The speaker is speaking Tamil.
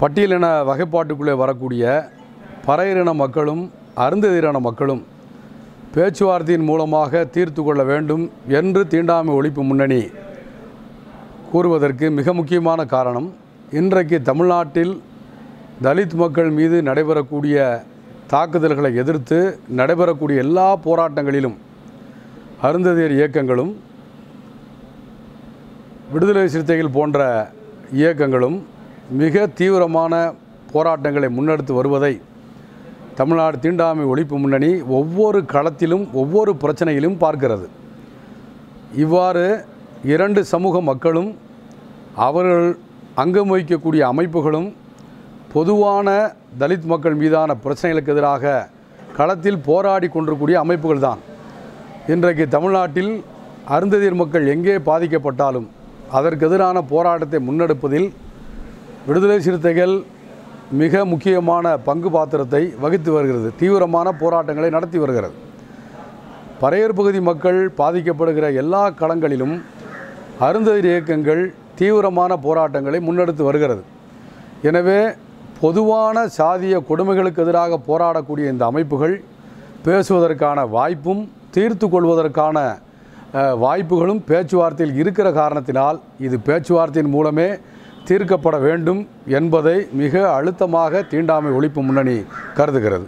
பட்டியலின வகைப்பாட்டுக்குள்ளே வரக்கூடிய பறையரின மக்களும் அருந்ததிரான மக்களும் பேச்சுவார்த்தையின் மூலமாக தீர்த்து கொள்ள வேண்டும் என்று தீண்டாமை ஒழிப்பு முன்னணி கூறுவதற்கு மிக முக்கியமான காரணம் இன்றைக்கு தமிழ்நாட்டில் தலித் மக்கள் மீது நடைபெறக்கூடிய தாக்குதல்களை எதிர்த்து நடைபெறக்கூடிய எல்லா போராட்டங்களிலும் அருந்ததியர் இயக்கங்களும் விடுதலை சிறுத்தைகள் போன்ற இயக்கங்களும் மிக தீவிரமான போராட்டங்களை முன்னெடுத்து வருவதை தமிழ்நாடு தீண்டாமை ஒழிப்பு முன்னணி ஒவ்வொரு களத்திலும் ஒவ்வொரு பிரச்சனையிலும் பார்க்கிறது. இவ்வாறு இரண்டு சமூக மக்களும் அவர்கள் அங்கம் வகிக்கக்கூடிய அமைப்புகளும் பொதுவான தலித் மக்கள் மீதான பிரச்சனைகளுக்கு எதிராக களத்தில் போராடி கொண்டிருக்கூடிய அமைப்புகள் தான். இன்றைக்கு தமிழ்நாட்டில் அருந்ததியர் மக்கள் எங்கே பாதிக்கப்பட்டாலும் அதற்கு எதிரான போராட்டத்தை முன்னெடுப்பதில் விடுதலை சிறுத்தைகள் மிக முக்கியமான பங்கு பாத்திரத்தை வகித்து வருகிறது. தீவிரமான போராட்டங்களை நடத்தி வருகிறது. பறையர் பகுதி மக்கள் பாதிக்கப்படுகிற எல்லா களங்களிலும் அருந்ததிர் இயக்கங்கள் தீவிரமான போராட்டங்களை முன்னெடுத்து வருகிறது. எனவே பொதுவான சாதிய கொடுமைகளுக்கு எதிராக போராடக்கூடிய இந்த அமைப்புகள் பேசுவதற்கான வாய்ப்பும் தீர்த்து கொள்வதற்கான வாய்ப்புகளும் பேச்சுவார்த்தையில் இருக்கிற காரணத்தினால் இது பேச்சுவார்த்தையின் மூலமே தீர்க்கப்பட வேண்டும் என்பதை மிக அழுத்தமாக தீண்டாமை ஒழிப்பு முன்னணி கருதுகிறது.